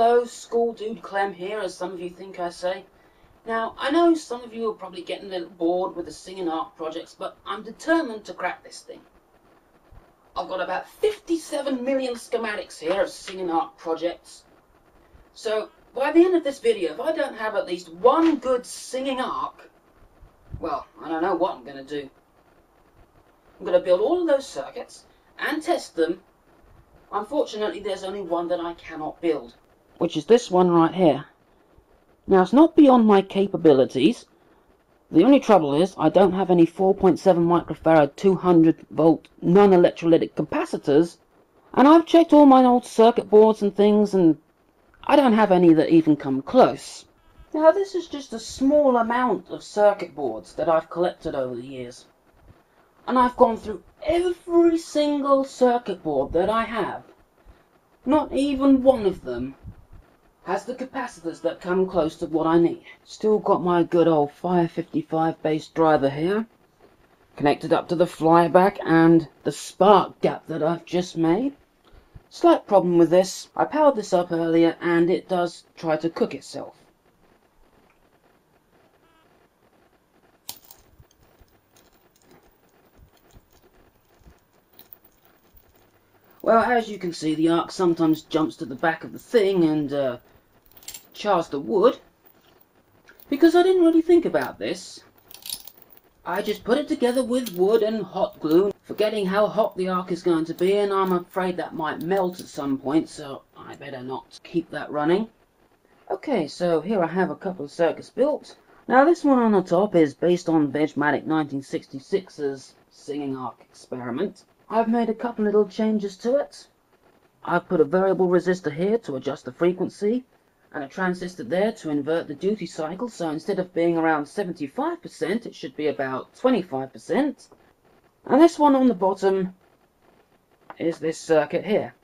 Hello, school dude Clem here, as some of you think I say. Now, I know some of you are probably getting a little bored with the singing arc projects, but I'm determined to crack this thing. I've got about 57 million schematics here of singing arc projects. So, by the end of this video, if I don't have at least one good singing arc, well, I don't know what I'm going to do. I'm going to build all of those circuits and test them. Unfortunately, there's only one that I cannot build, which is this one right here. Now, it's not beyond my capabilities. The only trouble is I don't have any 4.7 microfarad 200 volt non-electrolytic capacitors, and I've checked all my old circuit boards and things, and I don't have any that even come close. Now, this is just a small amount of circuit boards that I've collected over the years. And I've gone through every single circuit board that I have. Not even one of them has the capacitors that come close to what I need. Still got my good old 555 base driver here. Connected up to the flyback and the spark gap that I've just made. Slight problem with this. I powered this up earlier and it does try to cook itself. Well, as you can see, the arc sometimes jumps to the back of the thing and uh, chars the wood. Because I didn't really think about this. I just put it together with wood and hot glue, forgetting how hot the arc is going to be, and I'm afraid that might melt at some point, so I better not keep that running. Okay, so here I have a couple of circuits built. Now this one on the top is based on Vegmatic 1966's singing arc experiment. I've made a couple little changes to it. I've put a variable resistor here to adjust the frequency, and a transistor there to invert the duty cycle, so instead of being around 75%, it should be about 25%. And this one on the bottom is this circuit here.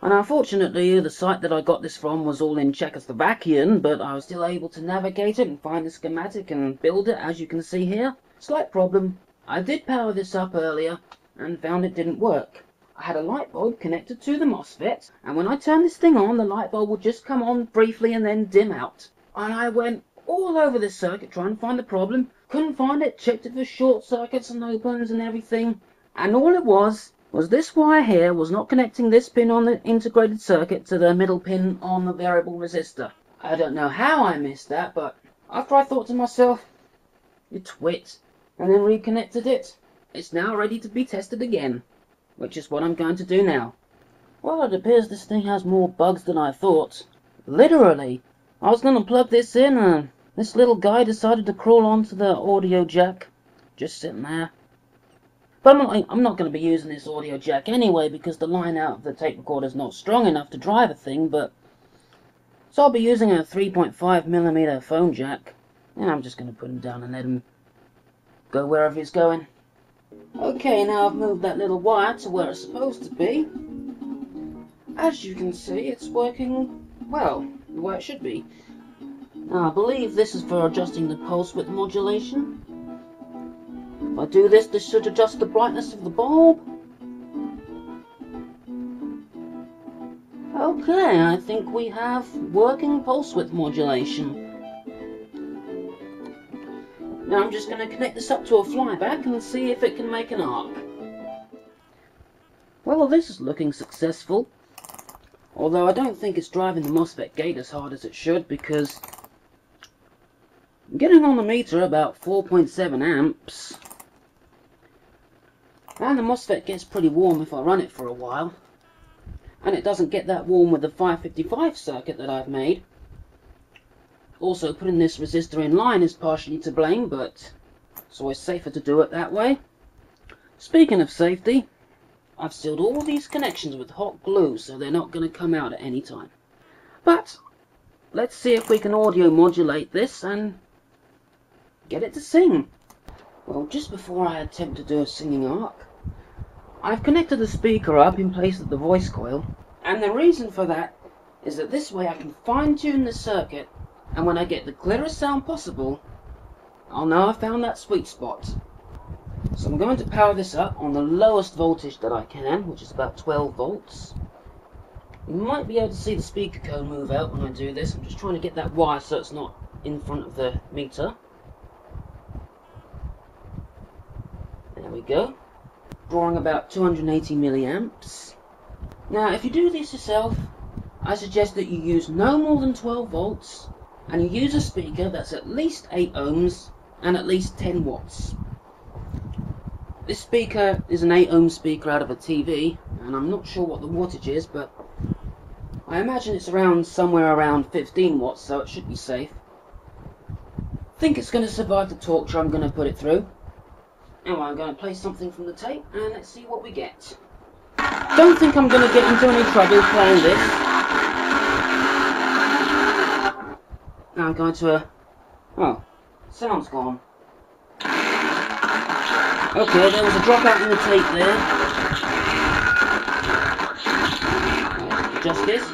And unfortunately, the site that I got this from was all in Czechoslovakian, but I was still able to navigate it and find the schematic and build it, as you can see here. Slight problem. I did power this up earlier and found it didn't work. I had a light bulb connected to the MOSFET, and when I turned this thing on, the light bulb would just come on briefly and then dim out. And I went all over the circuit trying to find the problem, couldn't find it, checked it for short circuits and opens and everything, and all it was was this wire here was not connecting this pin on the integrated circuit to the middle pin on the variable resistor. I don't know how I missed that, but after I thought to myself, you twit, and then reconnected it, it's now ready to be tested again which is what I'm going to do now. Well, it appears this thing has more bugs than I thought. Literally, I was going to plug this in and this little guy decided to crawl onto the audio jack, just sitting there. But I'm not, I'm not going to be using this audio jack anyway because the line out of the tape recorder is not strong enough to drive a thing, but... So I'll be using a 3.5 millimeter phone jack, and I'm just going to put him down and let him go wherever he's going. Okay, now I've moved that little wire to where it's supposed to be. As you can see, it's working well, the way it should be. Now, I believe this is for adjusting the pulse width modulation. If I do this, this should adjust the brightness of the bulb. Okay, I think we have working pulse width modulation. Now I'm just going to connect this up to a flyback and see if it can make an arc. Well, this is looking successful. Although I don't think it's driving the MOSFET gate as hard as it should because I'm getting on the meter about 4.7 amps. And the MOSFET gets pretty warm if I run it for a while. And it doesn't get that warm with the 555 circuit that I've made. Also, putting this resistor in line is partially to blame, but it's always safer to do it that way. Speaking of safety, I've sealed all these connections with hot glue, so they're not going to come out at any time. But, let's see if we can audio modulate this and get it to sing. Well, just before I attempt to do a singing arc, I've connected the speaker up in place of the voice coil, and the reason for that is that this way I can fine-tune the circuit and when I get the clearest sound possible, I'll know I've found that sweet spot. So I'm going to power this up on the lowest voltage that I can, which is about 12 volts. You might be able to see the speaker cone move out when I do this. I'm just trying to get that wire so it's not in front of the meter. There we go. Drawing about 280 milliamps. Now, if you do this yourself, I suggest that you use no more than 12 volts and you use a speaker that's at least 8 ohms and at least 10 watts. This speaker is an 8 ohm speaker out of a TV and I'm not sure what the wattage is but I imagine it's around somewhere around 15 watts so it should be safe. think it's going to survive the torture I'm going to put it through. Now I'm going to play something from the tape and let's see what we get. Don't think I'm going to get into any trouble playing this. Now I'm going to a... Oh, sound's gone. Okay, there was a dropout in the tape there. Just this.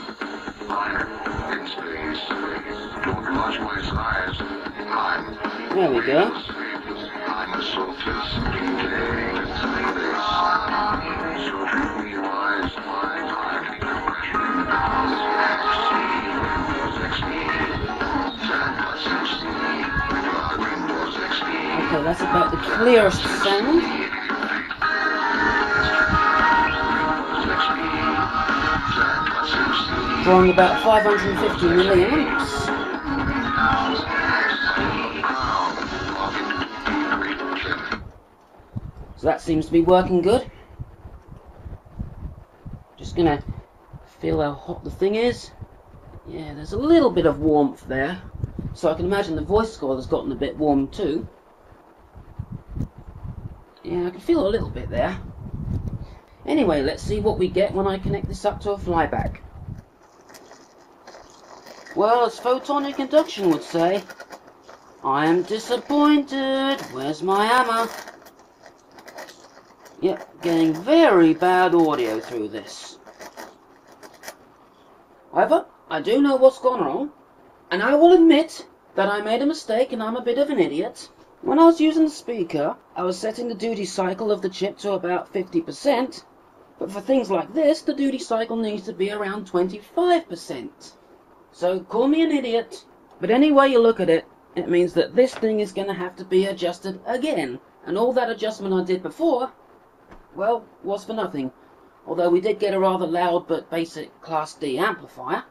There we go. Okay, that's about the clearest sound. Drawing about 550 milliamps. So that seems to be working good. Just gonna feel how hot the thing is. Yeah, there's a little bit of warmth there. So I can imagine the voice coil has gotten a bit warm too. Yeah, I can feel a little bit there. Anyway, let's see what we get when I connect this up to a flyback. Well, as photonic induction would say, I am disappointed. Where's my hammer? Yep, getting very bad audio through this. However, I do know what's gone wrong, and I will admit that I made a mistake and I'm a bit of an idiot. When I was using the speaker, I was setting the duty cycle of the chip to about 50%, but for things like this, the duty cycle needs to be around 25%. So call me an idiot, but any way you look at it, it means that this thing is going to have to be adjusted again, and all that adjustment I did before well, was for nothing. Although we did get a rather loud but basic Class D amplifier.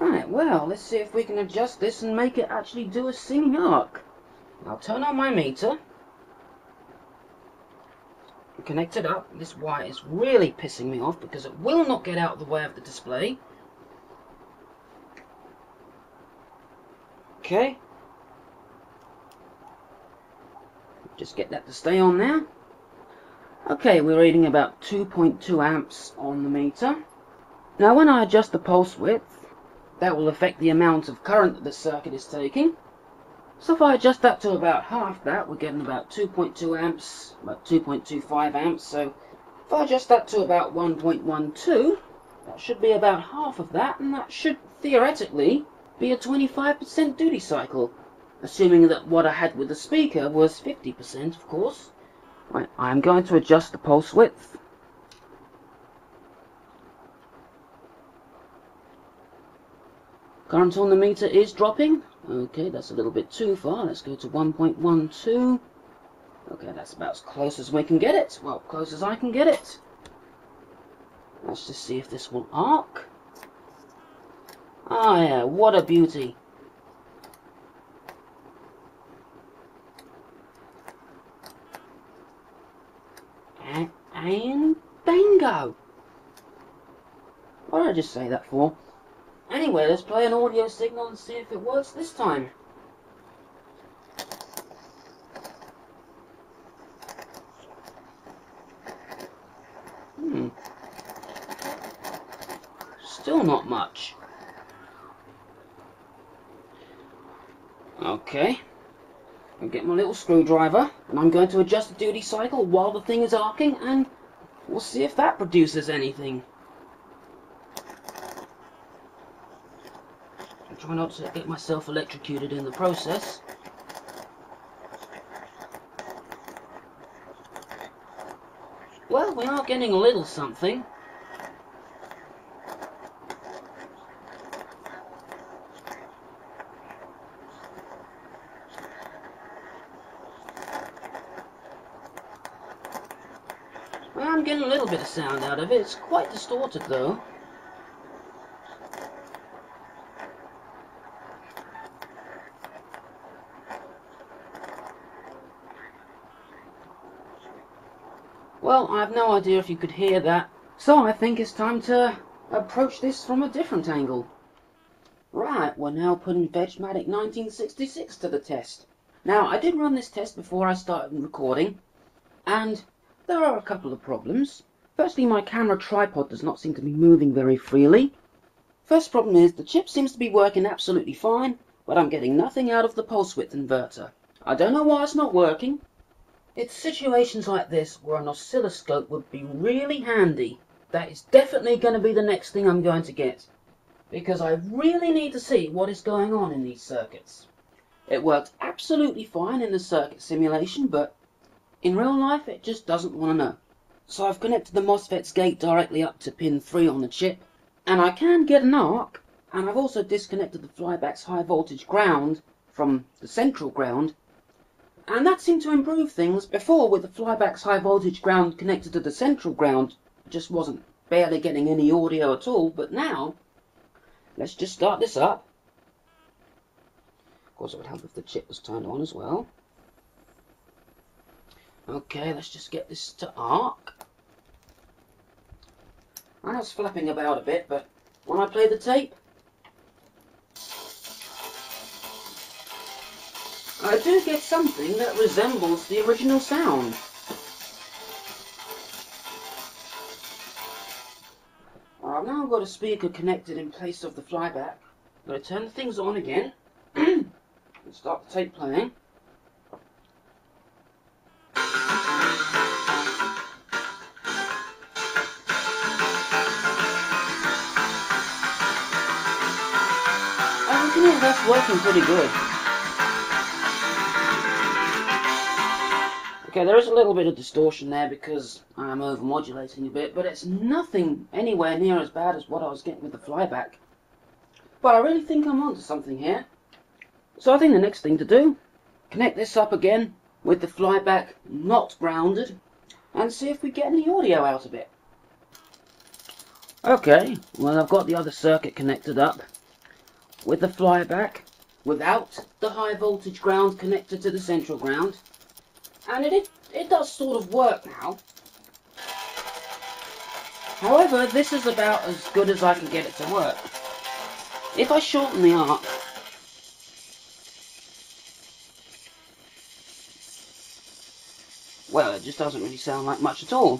Right, well, let's see if we can adjust this and make it actually do a singing arc. I'll turn on my meter. Connect it up. This wire is really pissing me off because it will not get out of the way of the display. Okay. Just get that to stay on there. Okay, we're reading about 2.2 amps on the meter. Now when I adjust the pulse width, that will affect the amount of current that the circuit is taking. So if I adjust that to about half that, we're getting about 2.2 amps, about 2.25 amps. So if I adjust that to about 1.12, that should be about half of that, and that should theoretically be a 25% duty cycle, assuming that what I had with the speaker was 50%, of course. Right, I'm going to adjust the pulse width. Current on the meter is dropping. Okay, that's a little bit too far. Let's go to 1.12. Okay, that's about as close as we can get it. Well, close as I can get it. Let's just see if this will arc. Ah, yeah, what a beauty. And bingo! What did I just say that for? Anyway, let's play an audio signal and see if it works this time. Hmm. Still not much. Okay. I'll get my little screwdriver and I'm going to adjust the duty cycle while the thing is arcing and we'll see if that produces anything. try not to get myself electrocuted in the process. Well, we are getting a little something. I'm getting a little bit of sound out of it. It's quite distorted though. Well, I have no idea if you could hear that, so I think it's time to approach this from a different angle. Right, we're now putting Vegmatic 1966 to the test. Now, I did run this test before I started recording, and there are a couple of problems. Firstly, my camera tripod does not seem to be moving very freely. First problem is the chip seems to be working absolutely fine, but I'm getting nothing out of the pulse width inverter. I don't know why it's not working. It's situations like this where an oscilloscope would be really handy. That is definitely going to be the next thing I'm going to get. Because I really need to see what is going on in these circuits. It worked absolutely fine in the circuit simulation, but in real life it just doesn't want to know. So I've connected the MOSFET's gate directly up to pin 3 on the chip, and I can get an arc, and I've also disconnected the flyback's high voltage ground from the central ground and that seemed to improve things. Before, with the flyback's high voltage ground connected to the central ground, just wasn't barely getting any audio at all. But now, let's just start this up. Of course, it would help if the chip was turned on as well. Okay, let's just get this to arc. I it's flapping about a bit, but when I play the tape, I do get something that resembles the original sound. I've now got a speaker connected in place of the flyback. I'm going to turn the things on again and start the tape playing. I think that's working pretty good. Okay, there is a little bit of distortion there because I'm over-modulating a bit, but it's nothing anywhere near as bad as what I was getting with the flyback. But I really think I'm onto something here. So I think the next thing to do, connect this up again with the flyback not grounded, and see if we get any audio out of it. Okay, well I've got the other circuit connected up with the flyback without the high voltage ground connected to the central ground. And it, it does sort of work now. However, this is about as good as I can get it to work. If I shorten the arc, well, it just doesn't really sound like much at all.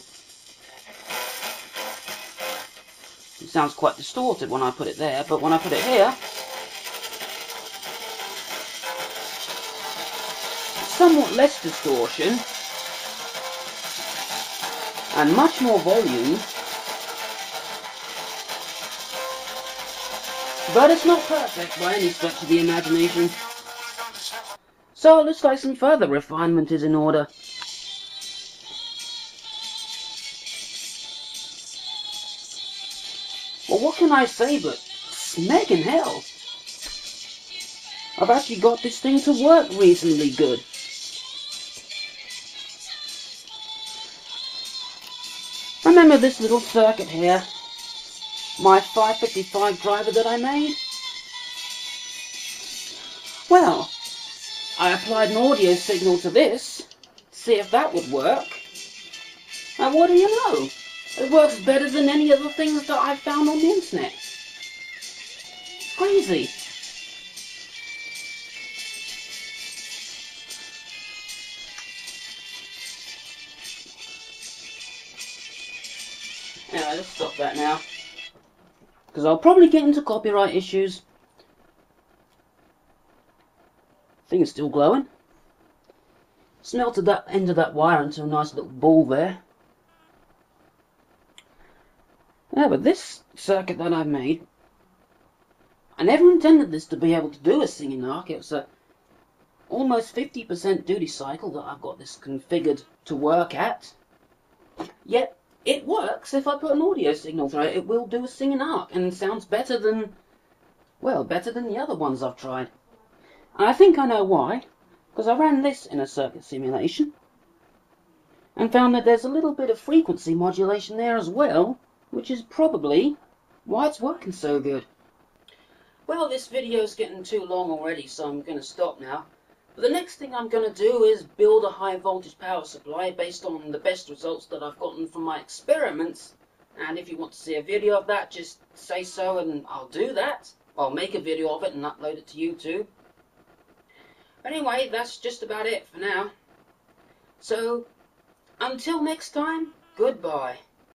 It sounds quite distorted when I put it there, but when I put it here, somewhat less distortion and much more volume. But it's not perfect by any stretch of the imagination. So it looks like some further refinement is in order. Well what can I say but smeg hell? I've actually got this thing to work reasonably good Remember this little circuit here? My 555 driver that I made? Well, I applied an audio signal to this, see if that would work. And what do you know? It works better than any other things that I've found on the internet. Crazy. Stop that now. Because I'll probably get into copyright issues. Thing is still glowing. Smelted that end of that wire into a nice little ball there. Yeah, but this circuit that I've made, I never intended this to be able to do a singing arc. It was a almost 50% duty cycle that I've got this configured to work at. Yet, it works if I put an audio signal through it. It will do a singing arc and sounds better than, well, better than the other ones I've tried. And I think I know why, because I ran this in a circuit simulation. and found that there's a little bit of frequency modulation there as well, which is probably why it's working so good. Well, this video's getting too long already, so I'm going to stop now. The next thing I'm going to do is build a high voltage power supply based on the best results that I've gotten from my experiments. And if you want to see a video of that, just say so and I'll do that. I'll make a video of it and upload it to YouTube. Anyway, that's just about it for now. So, until next time, goodbye.